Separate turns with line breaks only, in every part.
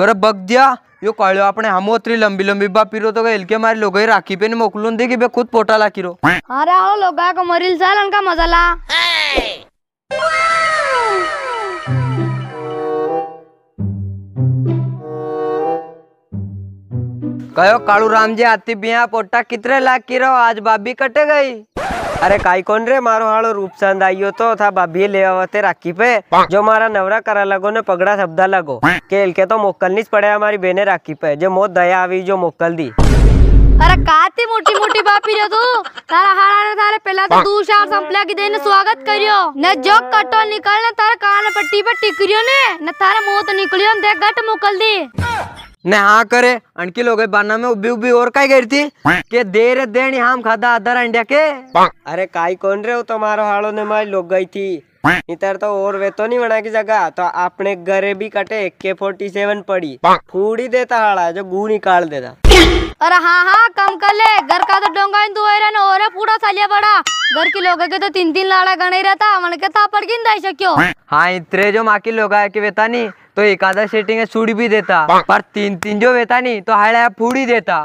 કરે બગદ્યા યો કળ્યો આપણે હામોત્રી લંબી લંબી બા પીરો તો એલકે મારી લોકોએ રાખી પેને મોકલું દે કે બે ખુદ પોટા લાકીરો
अरे आओ लोग का मरील साल का मसाला
કયો કાળુ રામજી આતી બિયા પોટા કિતરે લાકીરો આજ બાબી કટે ગઈ
અરે કાઈ કોણ રે મારો હાળો રૂપસંદ આવ્યો તો થા ભાભીએ લેવા વખતે રાખી પે જો મારા નવરા કરા લગો ને પગડા શબ્દા લગો કે એલકે તો મોકલની જ પડે મારી બેને રાખી પે જો મોત દયા આવી જો મોકલ દી
અરે કાતી મોટી મોટી બાપી રહ્યો તું તારા હાડા તારે પેલા તો તું શાર સંપલા કી દઈને સ્વાગત કર્યો ને જો કટો નીકળ ને તારા કાન પટ્ટી પર ટીકર્યો ને ને તારા મોત નીકળ્યો ને તે ગટ મોકલ દી
नेहा करे अणकी लोग बाना में उबी उबी और काय गई थी? के देर देन हाँ हम खादा आधार अंडा
के? अरे काई कौन रहे हो तुम्हारो हाड़ो ने मारी लोग गई थी? इतर तो और वे तो नहीं बना की जगह तो अपने गरे भी कटे के फोर्टी सेवन पड़ी फूड़ी देता हाड़ा जो गू निकाल देता।
अरे हाँ हाँ कम कर ले घर का तो डोंगा इन दुआ दो और पूरा सालिया बड़ा। घर के लोगों के तो तीन तीन लाड़ा गणे रहता मन के था पड़ गिन दाई शक्यो
हाँ इतरे जो माँ लोग आए कि वेता नहीं तो एखादा सेटिंग सुडी भी देता. पर तीन तीन जो वेता नहीं तो हाड़ा फूडी देता.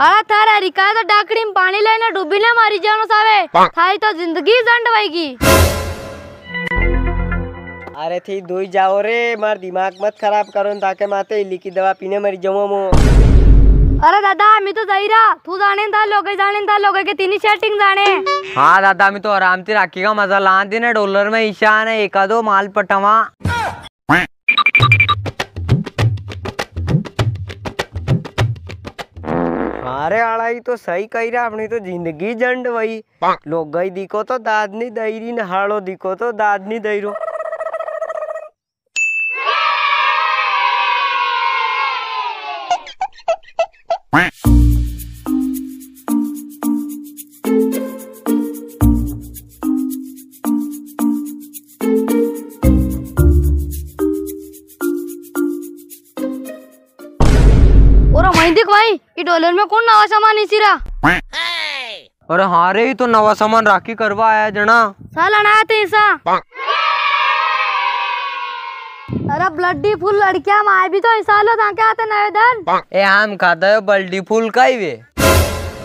हरा थारा रिका तो डाकड़ी में पानी लेना डूबी ने मारी जानो सावे थारी तो ज़िंदगी जंड वाएगी
अरे थी दुई जाओ रे. मार दिमाग मत खराब करो ताके माते इली की दवा पीने मरी जमो मो.
अरे दादा मैं तो जाई तू जाने था लोगे जाने था लोगे के तीनी सेटिंग जाने
हाँ दादा मैं तो आराम से राखी का. मज़ा ला देने डॉलर में ईशान है एकादो माल पटवा.
अरे आड़ाई तो सही कही रहा अपनी तो ज़िंदगी जंड वही। लोग दिखो तो दादनी दईरी न हाड़ो दिखो तो
में कौन नवा सामान इसीरा
अरे हाँ रे ये तो नवा सामान राखी करवा आया जना।
साला ना आते ऐसा। अरे ब्लडी फुल लड़कियाँ माए भी तो ऐसा लो ताके आते नवेदन
ए हम खाता है बल्डी फूल का ही वे।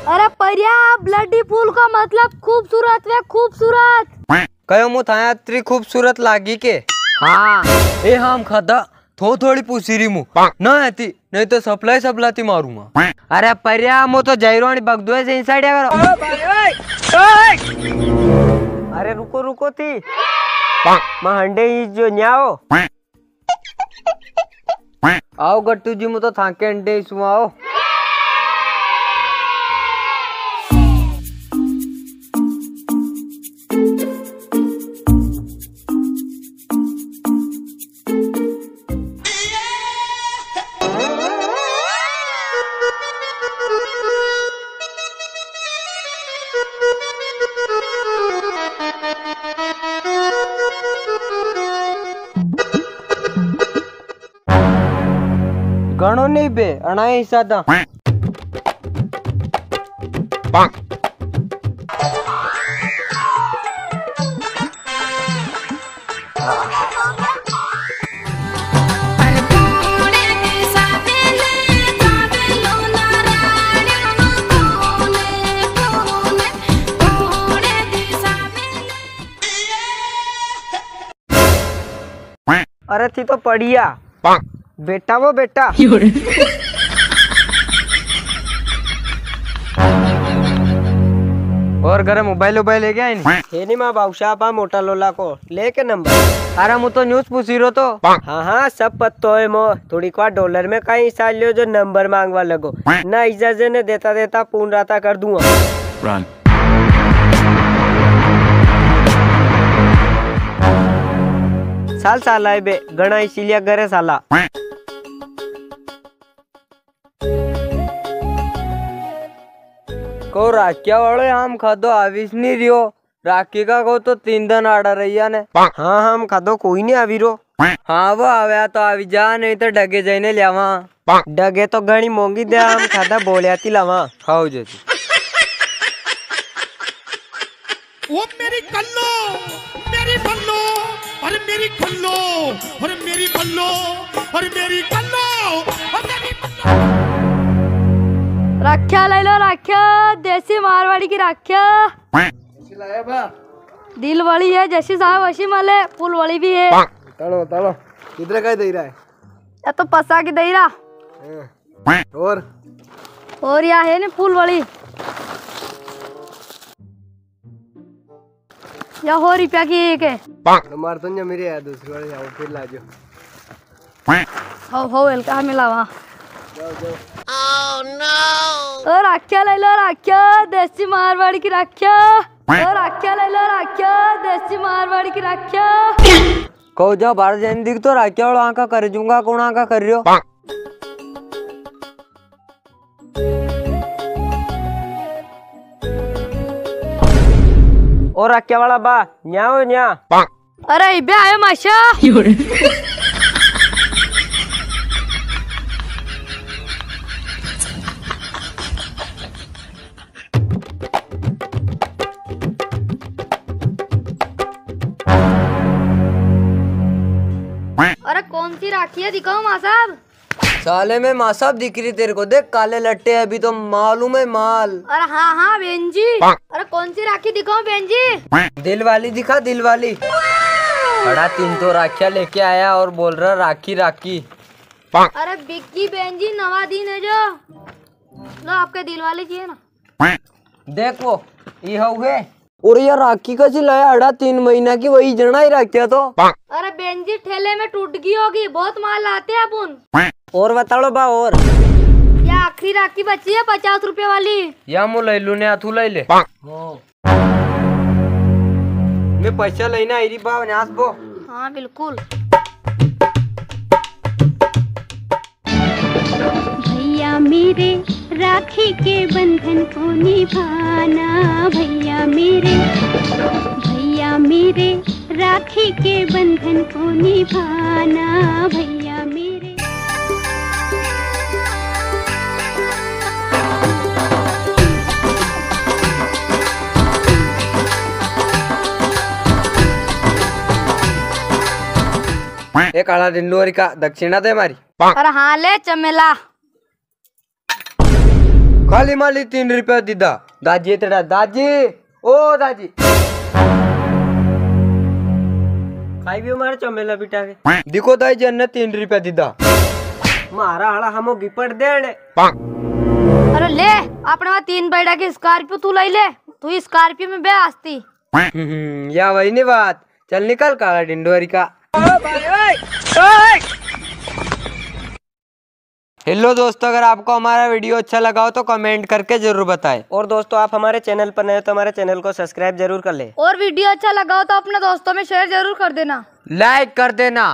अरे परिया ब्लडी फूल का मतलब खूबसूरत वे खूबसूरत।
कयो मु थाया त्री खूबसूरत लागी के। हाँ ए हम खाता थो थोड़ी पूछी रही मु न आती नहीं तो सप्लाई सप्लाती मारूँगा। अरे पर्या मु तो जैरोनी बगदुए से इंसाइड करो।
अरे रुको रुको थी मैं हंडे ही जो न्याओ।
आओ गट्टू जी मु तो थाके अंडे सुआ घणो नहीं बे अणा सादा पांक
अरे थी तो पढ़िया पांक बेटा वो बेटा।
और घरे मोबाइल वोबाइल ले गया इन
नहीं माँ बाबूशाह मोटा लोला को लेके नंबर।
अरे मु तो न्यूज़ पूछी रो तो।
हाँ हाँ सब पत्तो है मो। थोड़ी क्वा डॉलर में कहीं हिस्सा लियो जो नंबर मांगवा लगो। ना इजाज़त ने देता देता पूर्ण राता कर दूँगा।
Run.
साल साल आए बे घना इसीलिए घरे साला।
को राखिया वाले हम खादो आविस नहीं रियो। राखी का को तो तीन दिन आड़ा रही ने।
हाँ हम खादो कोई नहीं आवीरो
हाँ वो आव्या तो आवी जा नहीं तो डगे जाने लियावा।
डगे तो घनी मोंगी दे हम खादा बोलिया ती लावा।
खाओ जैसी
वो मेरी कल्लो मेरी बल्लो
अरे मेरी कल्लो अरे मेरी बल्लो अरे मेरी कल्लो।
राख्या लय लो राख्या देसी मारवाडी की राख्या दिल वाली है जैसी साहब वैसी मले। फूल वाली भी है।
तलो तलो किधर का दे रहा है?
या तो पसा की दही रहा।
और?
और या है ना फूल वाली। या हो रुपया की एक है।
मार तो नहीं मेरी है दूसरी वाली आओ फिर ला जो
हो हो हल्का मिला वहाँ ओ राख्या ले लो राख्या देसी मारवाड़ी की राख्या। ओ राख्या ले लो राख्या देसी मारवाड़ी की राख्या।
कहो जाओ बाहर जाने दिख तो राख्या वाला आंका कर दूँगा कौन आंका कर रही हो?
और रखे वाला बा न्याओ न्या
अरे इबे आयो माशा। राखी है दिखाओ माँ साहब।
साले में माँ साहब दिख रही तेरे को देख काले लट्टे अभी तो मालूम है माल।
अरे हाँ हाँ बहन जी। अरे कौन सी राखी दिखाओ बहन जी?
दिल वाली दिखा दिल वाली। बड़ा तीन तो राखिया लेके आया और बोल रहा राखी राखी।
अरे बिक्की बहन जी नवा दिन है जो। लो आपके दिल वाले चाहिए ना।
देख वो ये हुए और ये राखी का सिलाया अड़ा तीन महीना की वही जना ही राखिया तो।
अरे बहन जी ठेले में टूट गई होगी बहुत माल लाते हैं अपन
और बताओ बा और?
ये आखिरी राखी बची है पचास रुपए वाली।
या मु ले लू ने आथू ले ले। मैं पैसा लेना आई बा न्यास बो।
हाँ बिल्कुल।
भैया मेरे राखी के बंधन को निभाना। भैया मेरे भैया मेरे राखी के बंधन को निभाना। भैया मेरे।
ए काळा डिंडोरी का दक्षिणा दे मारी।
अरे हाँ ले चमेला।
खाली माली तीन रुपया दीदा। दाजी तेरा दाजी! ओ दाजी!
खाई भी मारे चमेला बिटा के
दिखो दाई जन ने तीन रुपया दीदा।
मारा हड़ा हमो गिपट देड़े
अरे ले अपने वहाँ तीन बैठा की स्कॉर्पियो तू ले ले। तू स्कॉर्पियो में बे आस्ती।
हम्म, या वही नहीं बात चल निकल काला डिंडोरी का। हेलो दोस्तों अगर आपको हमारा वीडियो अच्छा लगा हो तो कमेंट करके ज़रूर बताएँ।
और दोस्तों आप हमारे चैनल पर नए हो तो हमारे चैनल को सब्सक्राइब ज़रूर कर ले।
और वीडियो अच्छा लगा हो तो अपने दोस्तों में शेयर ज़रूर कर देना।
लाइक कर देना।